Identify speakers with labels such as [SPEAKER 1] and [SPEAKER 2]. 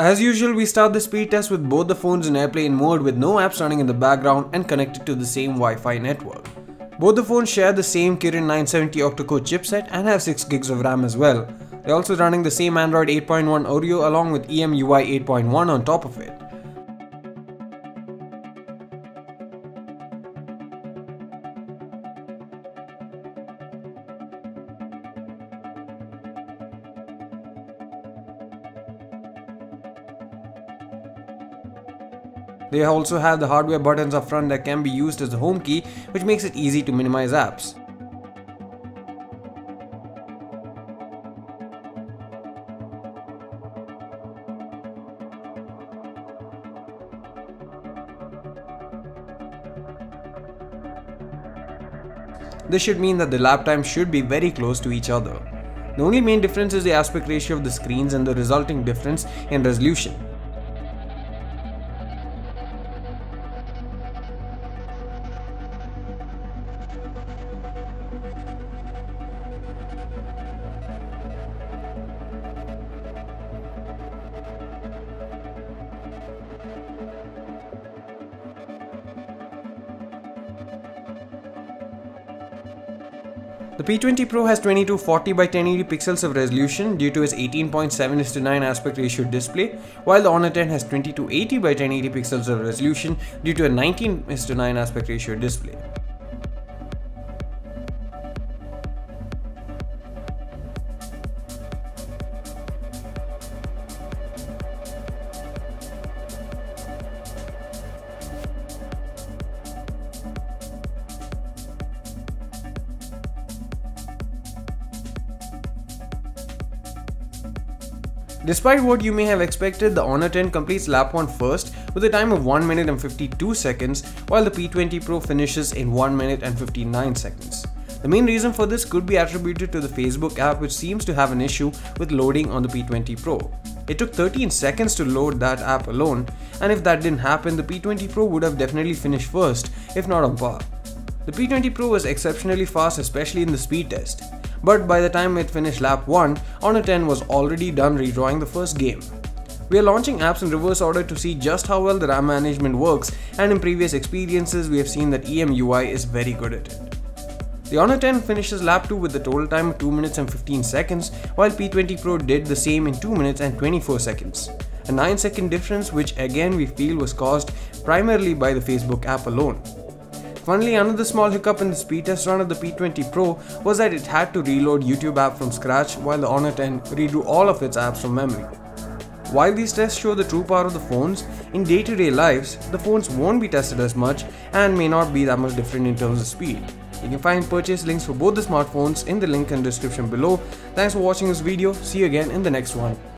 [SPEAKER 1] As usual, we start the speed test with both the phones in airplane mode with no apps running in the background and connected to the same Wi-Fi network. Both the phones share the same Kirin 970 octa-core chipset and have 6 gigs of RAM as well. They're also running the same Android 8.1 Oreo along with EMUI 8.1 on top of it. They also have the hardware buttons up front that can be used as a home key which makes it easy to minimize apps. This should mean that the lap time should be very close to each other. The only main difference is the aspect ratio of the screens and the resulting difference in resolution. The P20 Pro has 2240 by 1080 pixels of resolution due to its 18.7 9 aspect ratio display, while the Honor 10 has 2280 by 1080 pixels of resolution due to a 19 9 aspect ratio display. Despite what you may have expected, the Honor 10 completes lap 1 first with a time of 1 minute and 52 seconds while the P20 Pro finishes in 1 minute and 59 seconds. The main reason for this could be attributed to the Facebook app which seems to have an issue with loading on the P20 Pro. It took 13 seconds to load that app alone and if that didn't happen the P20 Pro would have definitely finished first if not on par. The P20 Pro was exceptionally fast especially in the speed test but by the time it finished lap 1, Honor 10 was already done redrawing the first game. We are launching apps in reverse order to see just how well the RAM management works and in previous experiences we have seen that EMUI is very good at it. The Honor 10 finishes lap 2 with a total time of 2 minutes and 15 seconds while P20 Pro did the same in 2 minutes and 24 seconds. A 9 second difference which again we feel was caused primarily by the Facebook app alone. Funnily, another small hiccup in the speed test run of the P20 Pro was that it had to reload YouTube app from scratch while the Honor 10 redo all of its apps from memory. While these tests show the true power of the phones, in day-to-day lives, the phones won't be tested as much and may not be that much different in terms of speed. You can find purchase links for both the smartphones in the link in the description below. Thanks for watching this video, see you again in the next one.